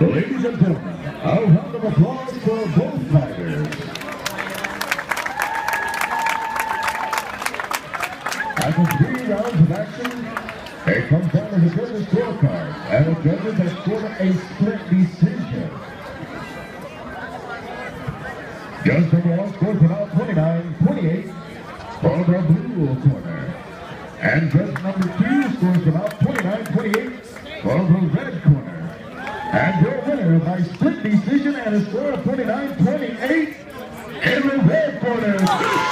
Ladies and gentlemen, a round of applause for both fighters. After three rounds of action, it comes down to the judges' scorecard, and the judges have scored a split decision. Judge number one scores about 29-28 for the blue corner. And judge number two scores about 29-28 for the red corner. And your winner by split decision and a score of 29-28, Edwin Redcorner.